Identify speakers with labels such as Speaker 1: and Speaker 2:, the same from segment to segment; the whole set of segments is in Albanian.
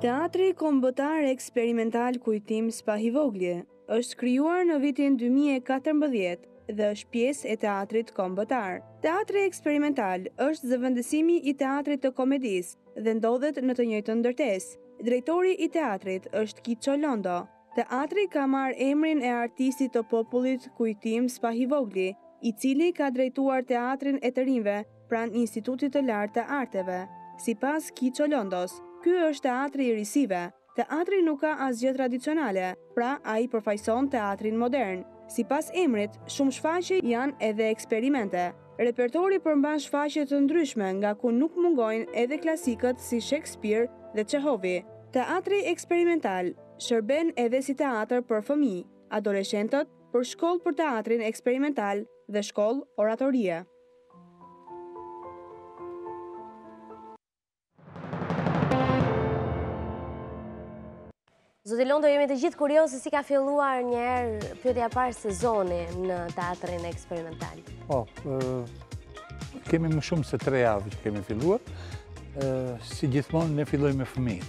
Speaker 1: Teatri Kombëtar Eksperimental Kujtim Spahivogli është krijuar në vitin 2014 dhe është pjesë e Teatrit Kombëtar. Teatri Eksperimental është zëvendësimi i Teatrit të Komedisë dhe ndodhet në të njëjtën ndërtesë. Drejtori i teatrit është Kiço Londo. Teatri ka marrë emrin e artistit të popullit Kujtim Spahivogli, i cili ka drejtuar Teatrin e të Rinjve pranë Institutit të Lartë të Arteve. Sipas Kiço Londos, ky është teatri i risive. Teatri nuk ka asgjë tradicionale, pra ai përfaqëson teatrin modern. Sipas emrit, shumë shfaqje janë edhe eksperimente. Repertori përmban shfaqje të ndryshme nga ku nuk mungojnë edhe klasikët si Shakespeare dhe Çehovi. Teatri eksperimental shërben edhe si teatër për fëmijë, adoleshentët, për shkollë për teatrin eksperimental dhe shkollë oratorie.
Speaker 2: Zoti Londo, jemi të gjithë kuriozë se si ka filluar një herë pyetja e parë sezoni në teatrin eksperimental.
Speaker 3: Po, kemi më shumë se tre javë që kemi filluar. Si gjithmonë, ne fillojmë me fëmijë.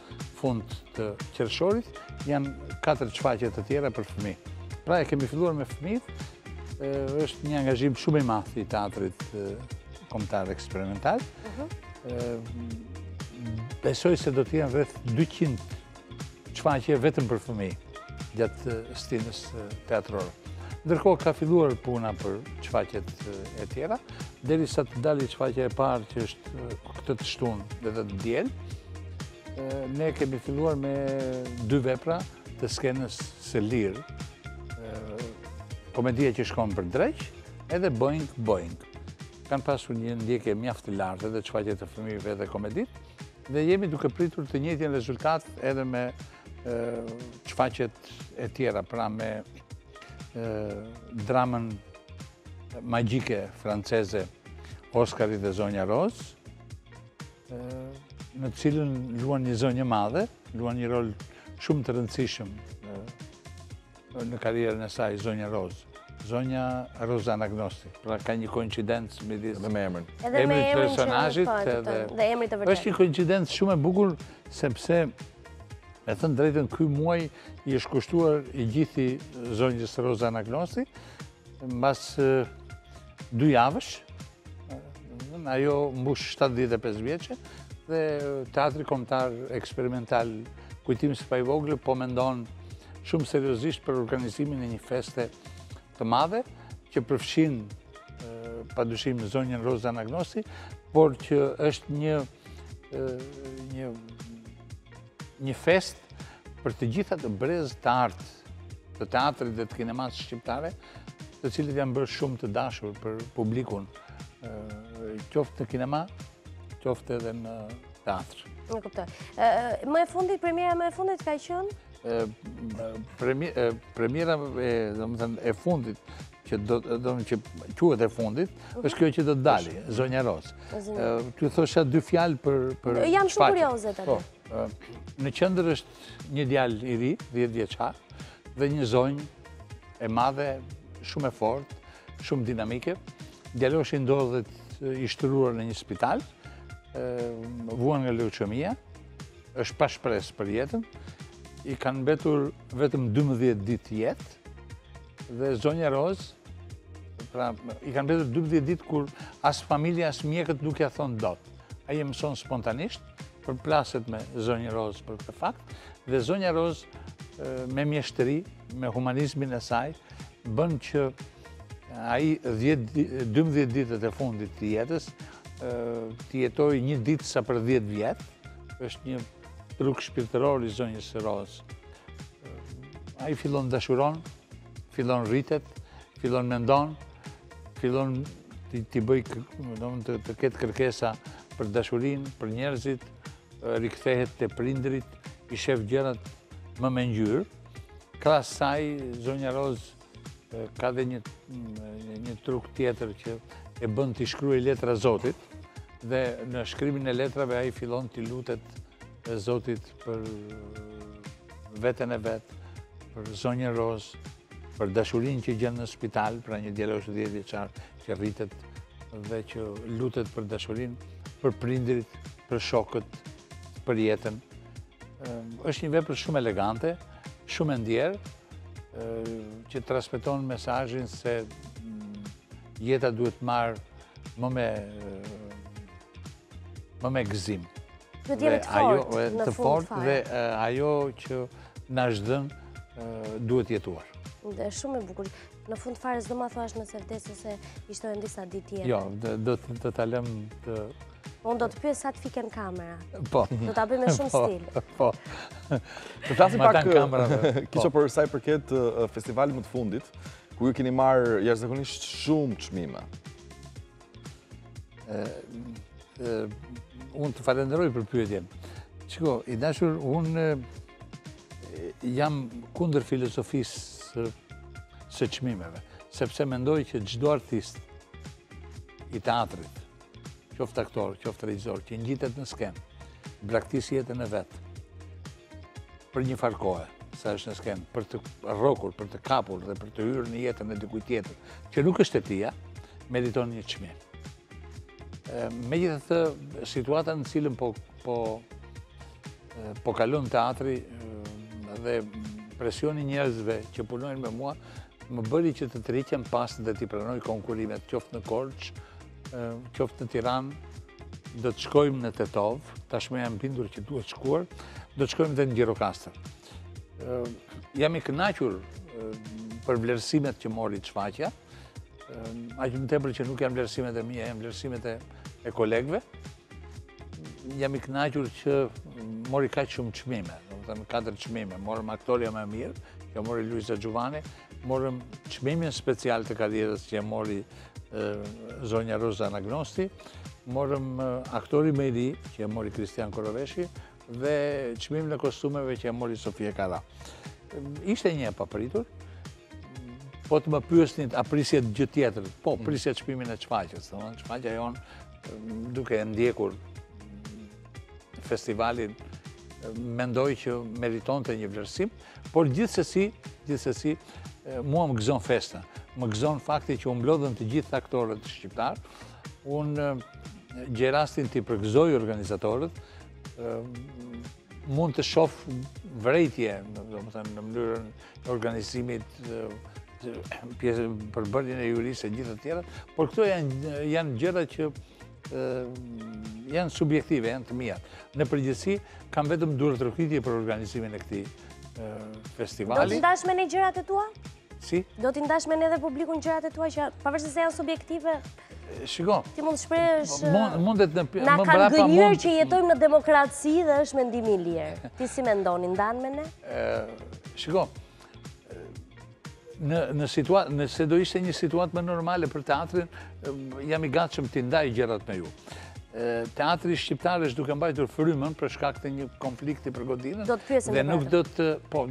Speaker 3: fund të qershorit, janë katër çfaqje të tjera për fëmijë. Pra e kemi filluar me fëmijët, është një angazhim shumë i madh i teatrit kombëtar eksperimental. Mhm. Besoj se do të jenë rreth 200 çfaqje vetëm për fëmijë. gjatë stinës teatrore. Ndërkohë ka filluar puna për çfaqjet e tjera, derisa të dali çfaqja e parë që është këtë të shtunë edhe të diel, ne kemi filluar me dy vepra të skenës së lirë, komedia që shkon për dreq, edhe Boeing, Boeing. Kanë pasur një ndjekje mjaft të lartë edhe çfaqjet e fëmijëve dhe komeditë, dhe jemi duke pritur të njëjtin rezultat edhe me Çfaqjet e tjera, pra me dramën magjike franceze Oskari dhe Zonja Rozë, në të cilën luan një zonjë e madhe, luan një rol shumë të rëndësishëm në karrierën e saj zonja Rozë. Zonja Roza Anagnosti. Pra ka një koincidencë me emrin.
Speaker 2: Edhe
Speaker 3: me
Speaker 2: emrin. Edhe me emrin e personazhit. Dhe emrit të vërtetë.
Speaker 3: është një koincidencë shumë e bukur, sepse me thënë të drejtën ky muaj i është kushtuar i gjithi zonjës Roza Anagnosti, Mbas dy javësh, ajo mbush 75 vjeçe, dhe Teatri Kombëtar Eksperimental Kujtim Spahivogli po mendon shumë seriozisht për organizimin e një feste të madhe, që përfshin pa dyshim zonjën Roza Anagnosti, por që është një një një festë për të gjithë atë brez të artë të teatrit dhe të kinemasë shqiptare, të cilët janë bërë shumë të dashur për publikun, qoftë në kinema, qoftë edhe në teatër.
Speaker 2: E kuptoj. Më e fundit, premiera më e fundit ka qënë?
Speaker 3: Premiera e fundit, që do të që quhet e fundit, mhm. është kjo që do të dalë, Zonja Rozë. T'ju thosha dy fjalë për për
Speaker 2: Jam shumë kurioze tani. Po,
Speaker 3: në qendër është Një djalë i ri, 10 vjeçar, dhe një zonjë e madhe, shumë e fortë, shumë dinamike. Djaloshi ndodhet i shtruar në një spital, vuan nga leuçemia, është pa shpresë për jetën, i kanë mbetur vetëm 12 ditë jetë, dhe zonja Rozë, pra, i kanë mbetur 12 ditë kur as familja, as mjekët nuk ia thonë dot. Ai e mëson spontanisht, Përplaset me Zonjën Rozë për këtë fakt, dhe Zonja Rozë me mjeshtëri, me humanizmin e saj, bën që ai 12 ditët e fundit të jetës, t'i jetojë një ditë sa për 10 vjet, është një truk shpirtëror i Zonjës Rozë. Ai fillon dashuron, fillon rritet, fillon mendon, Fillon t'i bëjë të ketë kërkesa për dashurinë, për njerëzit, rikthehet te prindërit, i shef gjërat më me ngjyrë. Krahas saj, Zonja Rozë, ka dhe një truk tjetër që e bën t'i shkruajë letra Zotit, dhe në shkrimin e letrave ai fillon t'i lutet Zotit për veten e vet, për Zonjën Rozë, Për dashurinë që gjen në spital, pra një djalosh 10 vjeçar që rritet dhe që lutet për dashurinë, për prindërit, për shokët, për jetën. është një vepër shumë elegante, shumë e ndjerë, që transmeton mesazhin se mm, jeta duhet marrë më me më me gëzim.
Speaker 2: Dhe ajo, të fort,
Speaker 3: dhe ajo që Na është dhënë duhet jetuar.
Speaker 2: Dhe është shumë e bukur. Në fund fare s'do ma thuash nëse vdes ose jeton disa ditë të tjera.
Speaker 3: Jo, do ta lëmë të...
Speaker 2: Po, unë do të pyes sa të fiken kamera.
Speaker 3: Po.
Speaker 2: Do ta bëj me shumë
Speaker 3: po,
Speaker 2: stil.
Speaker 3: Po.
Speaker 4: Të flasim pak Kiço për sa i përket festivalit më të fundit, ku ju keni marrë jashtëzakonisht shumë çmime.
Speaker 3: Unë të falënderoj për pyetjen. Shiko, i dashur, unë jam kundër filozofisë së çmimeve, sepse mendoj që çdo artist i teatrit, qoftë aktor, qoftë regjizor, që ngjitet në skenë, braktis jetën e vet, Për njëfarë kohe, sa është në skenë, për të rrokur, për të kapur dhe për të hyrë në jetën e dikujt tjetër, që nuk është e tija, meriton një çmim. Megjithatë situata në cilën po, po, po kalon teatri dhe presioni i njerëzve që punojnë me mua, më bëri që të tërhiqem pas dhe t'i pranoj konkurrimet, qoftë në Korçë, qoftë në Tiranë, do të shkojmë në Tetovë, tashmë jam bindur që duhet shkuar, do të shkojmë dhe në Gjirokastër. Jam i kënaqur për vlerësimet që mori shfaqja, aq më tepër që nuk janë vlerësimet e mia, janë vlerësimet e kolegëve, jam i kënaqur që mori kaq shumë çmime, domethënë katër çmime, morëm aktorja më e mirë, që e mori Luiza Xhuvani, Morëm çmimin special të karrierës që e mori zonja Roza Anagnosti, morëm aktori më i ri që e mori Kristian Koroveshi dhe çmimin e kostumeve që e mori Sofie Kara. Ishte një e papritur, po të më pyesnit a prisje gjë tjetër, po mm. prisja çmimin e shfaqjes, domethënë shfaqja jonë duke e ndjekur festivalin, mendoj që meritonte një vlerësim, Por gjithsesi, gjithsesi, mua më gëzon festa. Më gëzon fakti që u mblodhën të gjithë aktorët shqiptarë. Unë gjej rastin t'i përgëzoj organizatorët. Mund të shoh vërejtje, domethënë në mënyrën e organizimit, përbërjen e jurisë e gjëra të tjera, por këto janë gjëra që janë subjektive, janë të miat. Në përgjithësi, kam vetëm duartrokitje për organizimin e këtij festivali.
Speaker 2: Do t'i ndash me ne gjërat e tua?
Speaker 3: Si?
Speaker 2: Do t'i ndash me ne dhe publikun gjërat e tua, që pavarësisht se janë subjektive?
Speaker 3: Shiko.
Speaker 2: Ti mund të shprehesh...
Speaker 3: Mundet në...
Speaker 2: Na kanë gënjyer që jetojmë në demokraci dhe është mendimi i lirë. Ti si mendon, ndaj me ne?
Speaker 3: Shiko. Shiko. në situatë, nëse do ishte një situatë më normale për teatrin, jam i gatshëm t'i ndaj gjërat me ju. Teatri shqiptar është duke mbajtur frymën për shkak të një konflikti për godinën.
Speaker 2: Do të pyesim
Speaker 3: dhe nuk do të, po,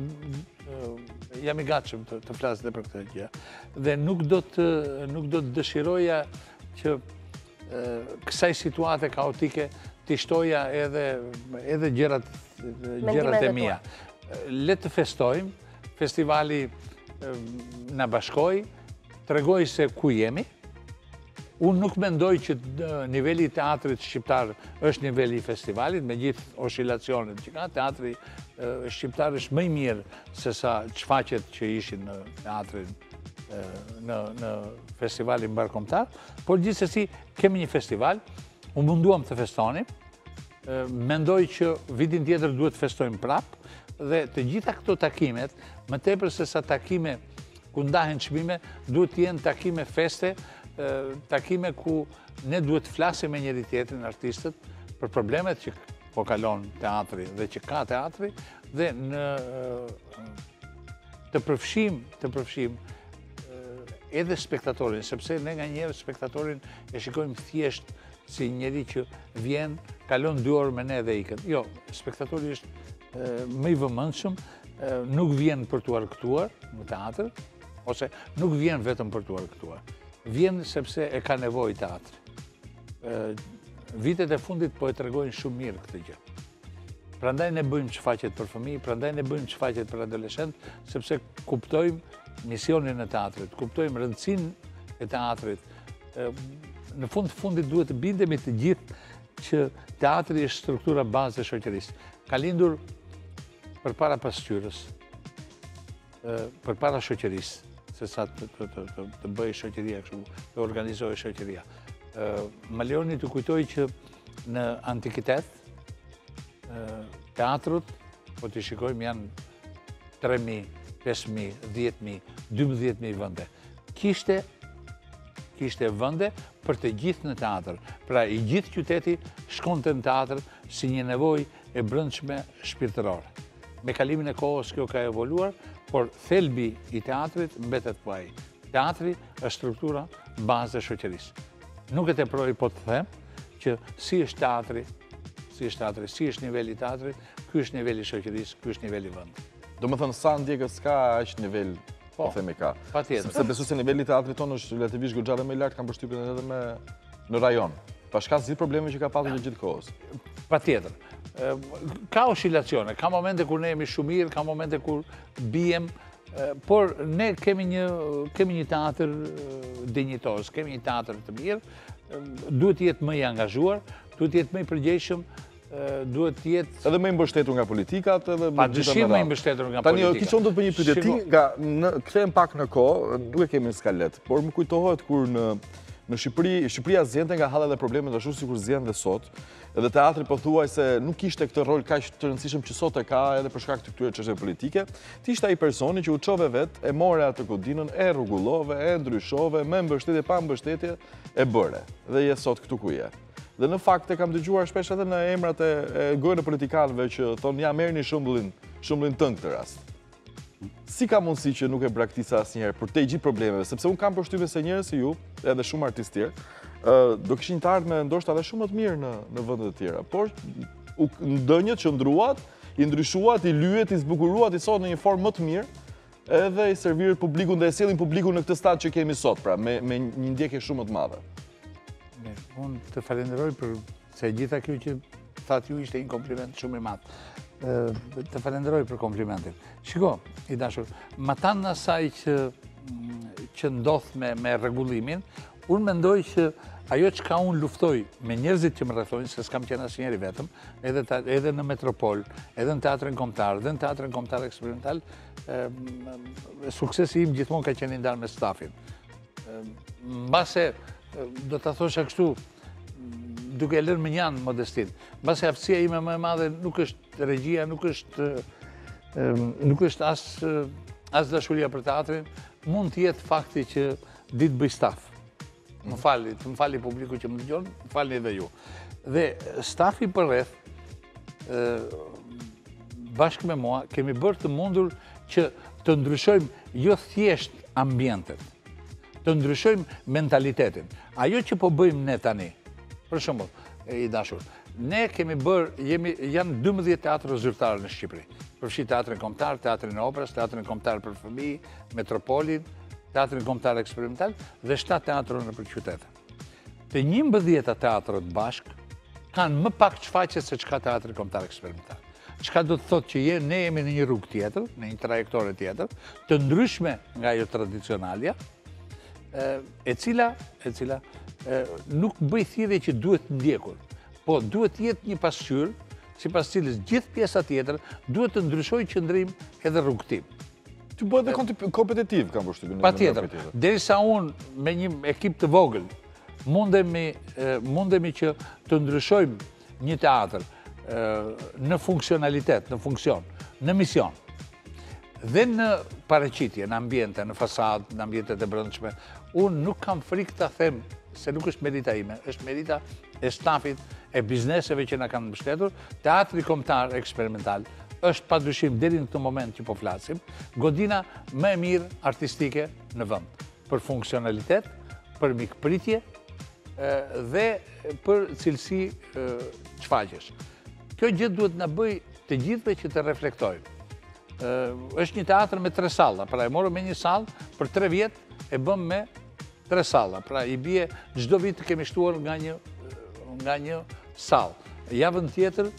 Speaker 3: jam i gatshëm të, të flas edhe për këtë gjë. Dhe nuk do të nuk do të dëshiroja që kësaj situate kaotike t'i shtoja edhe edhe gjërat gjërat e mia. Le të festojmë, festivali na bashkoi, tregoi se ku jemi. Unë nuk mendoj që niveli i teatrit shqiptar është niveli i festivalit, me gjithë oshilacionet që ka, teatri shqiptar është më i mirë se sa shfaqjet që ishin në teatrin në në festivalin mbarëkombëtar, por gjithsesi kemi një festival, u munduam të festonim. Mendoj që vitin tjetër duhet të festojmë prapë dhe të gjitha këto takimet, më tepër se sa takime ku ndahen çmime, duhet të jenë takime feste, takime ku ne duhet të flasim me njëri-tjetrin artistët për problemet që po kalon teatri dhe që ka teatri, dhe ne të përfshijmë, të përfshijmë edhe spektatorin, sepse ne nganjëherë spektatorin e shikojmë thjesht si njeri që vjen, kalon dy orë me ne dhe ikën. Jo, spektatori është më i vëmendshëm, nuk vjen për të arkëtuar në teatër, ose nuk vjen vetëm për të arkëtuar. Vjen sepse e ka nevojë teatrin. Vitet e fundit po e tregojnë shumë mirë këtë gjë. Prandaj ne bëjmë shfaqjet për fëmijë, prandaj ne bëjmë shfaqjet për adoleshentë, sepse kuptojmë misionin e teatrit, kuptojmë rëndësinë e teatrit. Në fund të fundit duhet të bindemi të gjithë që teatri është struktura bazë e shoqërisë. Ka lindur përpara pasqyrës. përpara shoqërisë, se sa të bëhej shoqëria, të organizohej shoqëria. Më lejoni t'ju kujtoj që në antikitet, teatrot, po t'i shikojmë janë 3.000, 5.000, 10.000, 12.000 vende. Kishte, kishte vende për të gjithë në teatër. Pra i gjithë qyteti shkonte në teatër si një nevojë e brendshme shpirtërore. Me kalimin e kohës kjo ka evoluar, por thelbi i teatrit mbetet po ai. Teatri është struktura bazë e shoqërisë. Nuk e teproj po të them që si është teatri, si është teatri, si është niveli i teatrit, ky është niveli i shoqërisë, ky është niveli i vendit.
Speaker 4: Domethënë, sa ndjekës ka, është nivel, po, po themi ka.
Speaker 3: Patjetër.
Speaker 4: Sepse besoj se niveli i teatrit tonë është relativisht gërgjare më lart, kam përshtypjën edhe me... në rajon, pa shka zhjith probleme që ka patur gjatë gjithë kohës.
Speaker 3: Patjetër, ka oshilacione, ka momente kur ne jemi shumë mirë, ka momente kur biem, por ne kemi një, kemi një teatër dinjitoz, kemi një teatër të mirë, duhet të jetë më i angazhuar, duhet të jetë më i përgjegjshëm, duhet të jetë...
Speaker 4: Edhe më i mbështetur nga politikat, edhe më
Speaker 3: pa dyshim më i mbështetur nga politikat.
Speaker 4: Tani, kisha unë për një pyetje, të të kthejmë pak në kohë, duke qenë skalet, por më kujtohet kur në në Shqipëri, Shqipëria ziente nga hallet edhe problemet ashtu sikur zien dhe sot, edhe teatri pothuajse nuk kishte këtë rol kaq të rëndësishëm që sot e ka edhe për shkak të këtyre çështjeve politike, ti ishe ai personi që u çove vetë, e more atë godinën, e rregullove, e ndryshove, me mbështetje, pa mbështetje, e bëre, dhe je sot këtu ku je. Dhe në fakt e kam dëgjuar shpesh edhe në emrat e gojën e politikanëve që thonë ja merrni shembullin, shembullin tënd në këtë rast. Si ka mundësi që nuk e braktisët asnjëherë përtej gjithë problemeve, sepse unë kam përshtypjen se njerëz si ju, edhe shumë artistë të tjerë, do kishin të ardhme ndoshta edhe shumë më të mirë në në vende të tjera. Por ju ndenjët, qëndruat, i ndryshuat, i lyetë, i zbukuruat, i sollët në një formë më të mirë, Edhe i servirët publikut dhe e sillni publikun në këtë stad që kemi sot, pra me me një ndjekje shumë të madhe.
Speaker 3: Mirë, unë të falenderoj sepse gjitha kjo që thatë ju ishte një kompliment shumë i madh. Të falenderoj për komplimentin. Shiko, i dashur, matanë asaj që, mm, që ndodh me, me rregullimin, unë mendoj që ajo çka unë luftoj me njerëzit që më rrethojnë, se s'kam qenë asnjëherë vetëm, edhe, edhe në Metropol, edhe në Teatrin Kombëtar, edhe në Teatrin Kombëtar Eksperimental, Suksesi im gjithmonë ka qenë i ndarë me stafin. Mbase, do ta thosha kështu, duke e lënë mënjanë modestinë, mbase aftësia ime më e madhe nuk është regjia, nuk është nuk është as, as dashuria për teatrin, mund të jetë fakti që di të bëj staf. Më fali, të më falë publiku që më dëgjon, më falni edhe ju. Dhe stafi përreth, bashkë me mua, kemi bërë të mundur që të ndryshojmë jo thjesht ambientet, të ndryshojmë mentalitetin. Ajo që po bëjmë ne tani, për shembull, i dashur, Ne kemi bërë, jemi, janë 12 teatro zyrtare në Shqipëri. Përfshi teatrin kombëtar, teatrin e operës, teatrin kombëtar për fëmijë, metropolin, teatrin kombëtar eksperimental, dhe 7 teatro nëpër qytete. Të njëmbëdhjeta teatrot bashkë, kanë më pak shfaqje se ç'ka teatri kombëtar eksperimental. Çka do të thotë që je, ne jemi në një rrugë tjetër, në një trajektore tjetër, të ndryshme nga jo tradicionalja, e cila, e cila, nuk bëj thirrje që duhet të ndjekur, po duhet të jetë një pasqyrë, sipas cilës gjithë pjesa tjetër, duhet të ndryshojë qëndrim edhe rrugëtim.
Speaker 4: Të bëhet dhe kompetitiv, kam
Speaker 3: përshtypjen. Patjetër, derisa unë me një ekip të vogël, mundemi që të ndryshojmë Një teatër në funksionalitet, në funksion, në mision, dhe në paraqitje, në ambiente, në fasadë, në ambientet e brendshme, unë nuk kam frikë ta them se nuk është merita ime, është merita e stafit, e bizneseve që na kanë mbështetur, teatri kombëtar eksperimental, është pa dyshim deri në këtë moment që po flasim, godina më e mirë artistike në vend, për funksionalitet, për mikpritje, dhe për cilësi shfaqjesh. Kjo gjë duhet të na bëjë të gjithëve që të reflektojmë. Është një teatër me tre salla, pra e morëm me një sallë, për tre vjet e bëmë me tre salla, pra i bie çdo vit të kemi shtuar nga një, nga një sallë. Javën tjetër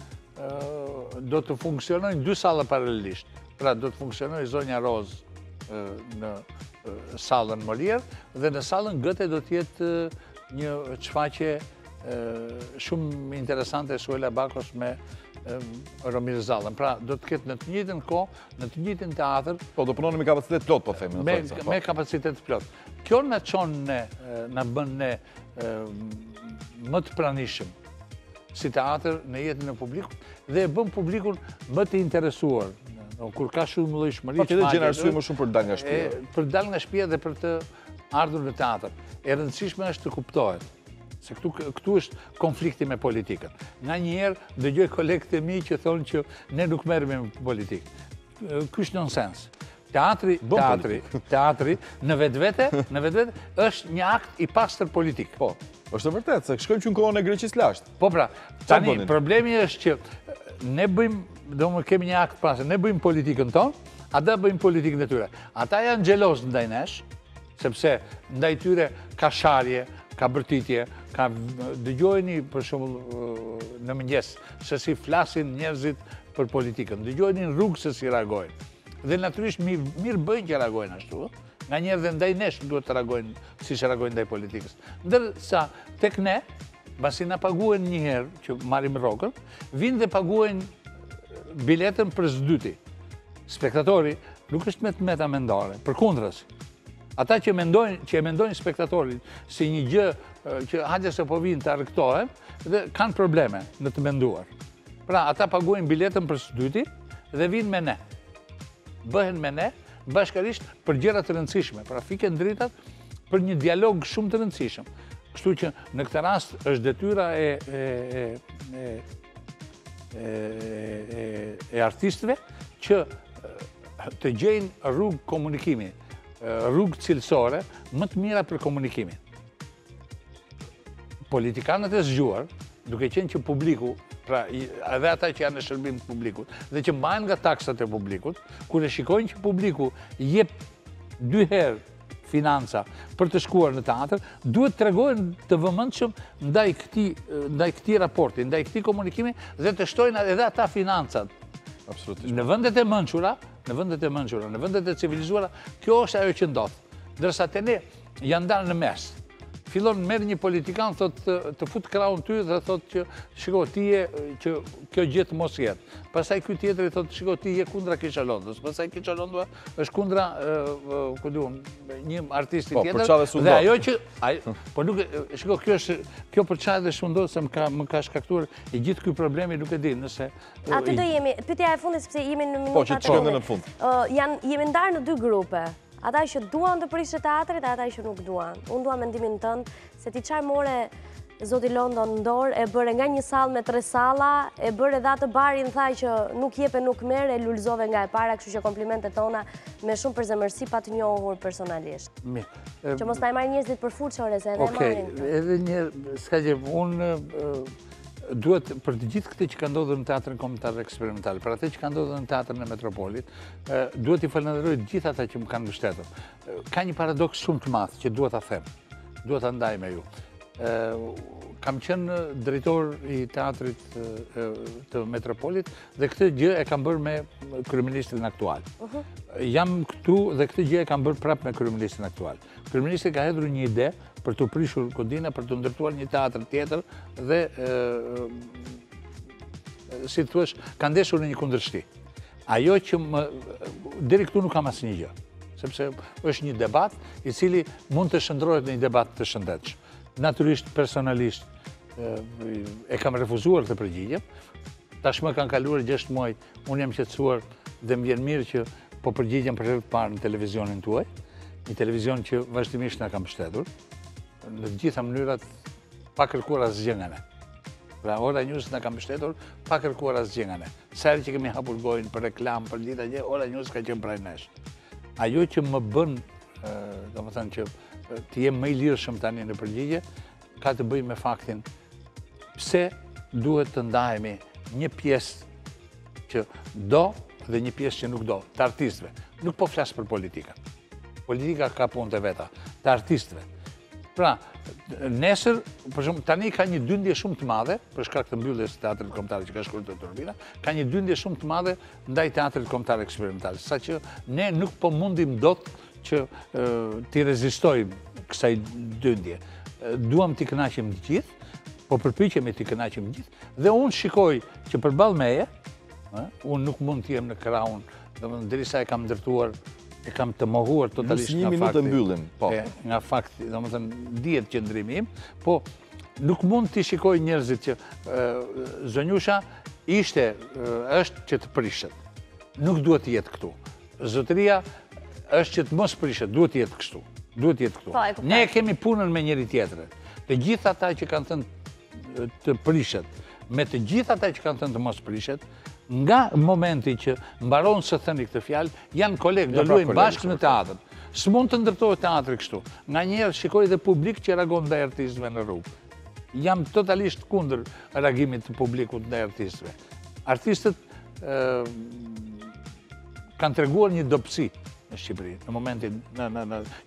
Speaker 3: do të funksionojnë dy salla paralelisht, Pra do të funksionojë zonja Rozë në sallën Molier dhe në sallën Gëte do të jetë një shfaqje shumë interesante e Suela Bakos me Romir Zallën. Pra, do të ketë në të njëjtën kohë, në të njëjtin teatër...
Speaker 4: Po, do punoni me kapacitet të plotë, po themi.
Speaker 3: Po. Me kapacitet të plotë. Kjo na çon ne, na bën ne më të pranishëm. si teatër në jetën e publikut dhe e bën publikun më të interesuar. Kur ka shumë
Speaker 4: llojshmëri... Po, edhe gjen arsye më shumë për të dalë nga shpia.
Speaker 3: Për të dalë nga shpia dhe për të ardhur në teatër. E rëndësishme është të kuptohet. Se këtu, këtu është konflikti me politikën. Nganjëherë, dëgjoj kolegët e mi që thonë që ne nuk merremi me politikë. Ky është nonsens. Teatri, teatri, teatri, në vetvete, në vetvete, është një akt i pastër politik.
Speaker 4: Po, është e vërtetë, se shkojmë që në kohën e Greqisë së lashtë.
Speaker 3: Po pra, tani, problemi është që ne bëjmë, domethënë kemi një akt të pastër, ne bëjmë politikën tonë, ata bëjmë politikën e tyre. Ata janë xhelozë ndaj nesh, sepse ndaj tyre ka sharje, ka bërtitje, ka dëgjojni për shembull në mëngjes, se si flasin njerëzit për politikën. Dëgjojini në rrugë se si reagojnë. Dhe natyrisht mirë bëjnë që reagojnë ashtu. Nganjëherë dhe ndaj nesh duhet të reagojnë siç reagojnë ndaj politikës. Ndërsa, tek ne, pasi na paguajnë njëherë që marrim rrogën, vijnë dhe paguajnë biletën për së dyti. Spektatori nuk është me të meta mendore, përkundrazi. Ata që mendojnë, që e mendojnë spektatorin si një gjë që hajde se po vijnë të argëtohen, dhe kanë probleme në të menduar. Pra, ata paguajnë biletën për së dyti dhe vijnë me ne. Bëhen me ne, bashkarisht për gjëra të rëndësishme. Pra, fiken dritat për një dialog shumë të rëndësishëm. Kështu që në këtë rast është detyra e e artistëve që të gjejnë rrugë komunikimi, rrugë cilësore, më të mira për komunikimin. Politikanët e zgjuar, duke qenë që publiku, pra edhe ata që janë në shërbim të publikut, dhe që mbahen nga taksat e publikut, kur e shikojnë që publiku jep dy herë financa për të shkuar në teatër, duhet të tregohen të vëmendshëm ndaj këtij, ndaj këtij raporti, ndaj këtij komunikimi, dhe të shtojnë edhe ata financat. Absolutisht. Në vendet e mençura, në vendet e mençura, në vendet e civilizuara, kjo është ajo që ndodh. Ndërsa te ne, Janë ndarë në mes. Fillon merr një politikan, thotë, të fut krahun ty dhe thotë që shiko ti je që kjo gjithë mos jetë. Pastaj ky tjetri thotë shiko ti je kundra Kiço Londos. Pastaj Kiço Londoja është kundra një artisti
Speaker 4: po,
Speaker 3: tjetër. Po, përça dhe sundo. Dhe ajo që, po nuk, shiko kjo është, kjo përça dhe sundo se më ka shkaktuar i gjithë ky problemi nuk e di nëse...
Speaker 2: A të do jemi, pyetja e fundit sepse jemi në
Speaker 4: minutat e po, fundit. Po, që të qëndë në fund.
Speaker 2: Jemi ndarë në dy grupe. Ata që duan të prishet teatri, ata që nuk duan. Unë dua mendimin tënd, se ti që e more Zoti Londo në dorë, e bëre nga një sallë me tre salla, e bëre edhe atë barin atje që nuk jepe nuk merrje, e lulëzove nga e para, kështu që komplimentet tona me shumë përzemërsi pa të njohur personalisht. Mirë. Që mos ta marrin njerëzit për furçe, se edhe e marrin.
Speaker 3: Okej, edhe një, s'ka gjë, unë duhet për të gjithë këtë që ka ndodhur në teatrin kombëtar dhe eksperimental, për atë që ka ndodhur në teatrin e Metropolit, Duhet t'i falenderoj gjithë ata që më kanë mbështetur. Ka një paradoks shumë të madh që duhet ta them. Duhet ta ndaj me ju. Kam qenë drejtor i teatrit të Metropolit dhe këtë gjë e kam bërë me kryeministrin aktual. Mhm. Jam këtu dhe këtë gjë e kam bërë prapë me kryeministrin aktual. Kryeministri ka hedhur një ide për t'u prishur godina, për t'u ndërtuar një teatër tjetër dhe si të thuash, ka ndeshur në një kundërshti. Ajo që më... Deri këtu nuk kam asnjë gjë. Sepse është një debat i cili mund të shndërrohet në një debat të shëndetshëm. Natyrisht, personalisht, e kam refuzuar të përgjigjem. Tashmë kanë kaluar gjashtë muaj, unë jam qetësuar dhe më vjen mirë që po përgjigjem për herë të parë në televizionin tuaj, një televizion që vazhdimisht na ka mbështetur, në të gjitha mënyrat Pa kërkuar asgjë nga ne. Pra, Ora News na ka mbështetur, pa kërkuar asgjë nga ne. Sa herë që kemi hapur gojën për reklamë, për diçka gjë, Ora News ka qenë pranë nesh. Ajo që më bën, domethënë që të jem më i lirshëm tani në përgjigje, ka të bëjë me faktin pse duhet të ndahemi një pjesë që do dhe një pjesë që nuk do, të artistëve. Nuk po flas për politikën. Politika ka punët e veta, të artistëve. Pra, nesër, për shembull, tani ka një dyndje shumë të madhe, për shkak të mbylljes së Teatrit Kombëtar që ka shkuar te Turbina, ka një dyndje shumë të madhe ndaj Teatrit Kombëtar Eksperimental, saqë ne nuk po mundim dot që t'i rezistojmë kësaj dyndje. Duam t'i kënaqim të gjithë, po përpiqemi t'i kënaqim të gjithë, dhe unë shikoj që përballë meje, unë nuk mund të jem në krahun Domethënë, përderisa e kam ndërtuar, e kam të mohuar totalisht nga fakti. Edhe një
Speaker 4: minutë e mbyllim, po.
Speaker 3: Nga fakti, domethënë dihet qëndrimi im, po nuk mund t'i shikoj njerëzit që zonjusha ishte, është që të prishet. Nuk duhet të jetë këtu. Zotëria është që të mos prishet, duhet të jetë kështu. Duhet të jetë këtu. Po, ne e kemi punën me njëri-tjetrin. Të gjithë ata që kanë thënë të prishet me të gjithë ata që kanë thënë të mos prishet, nga momenti që mbarojnë së thëni këtë fjalë, janë kolegë, do luajnë bashkë në teatër. S'mund të ndërtohet teatri kështu. Nganjëherë shikoj dhe publik që reagon ndaj artistëve në rrugë. Jam totalisht kundër reagimit të publikut ndaj artistëve. Artistët kanë treguar një dobësi në Shqipëri, në momentin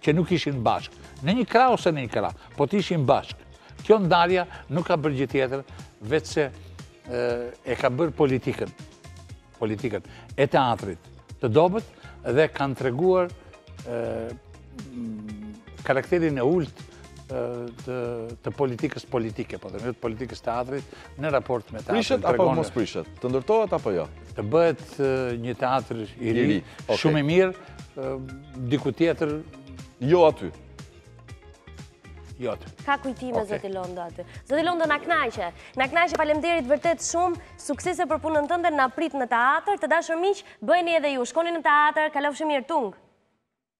Speaker 3: që nuk ishin bashkë. Në një krah ose në një krah, po të ishin bashkë. Kjo ndarja nuk ka bërë gjë tjetër, veçse e ka bërë politikën, politikën e teatrit të dobët dhe kanë treguar karakterin e ulët të politikës politike, po domethënë politikës teatrit në raport me teatrin.
Speaker 4: Prishet apo mos prishet? Të ndërtohet apo jo?
Speaker 3: Të bëhet një teatr i ri, shumë i mirë, diku tjetër...
Speaker 4: Jo aty.
Speaker 3: Jo aty.
Speaker 2: Ka kujtime, okay. Zoti Londo, aty. Zoti Londo, na kënaqe. Na kënaqe, faleminderit vërtet shumë. Suksese për punën tënde, na prit në teatër. Të dashur miq, bëjeni edhe ju. Shkoni në teatër, kalofshi mirë tung.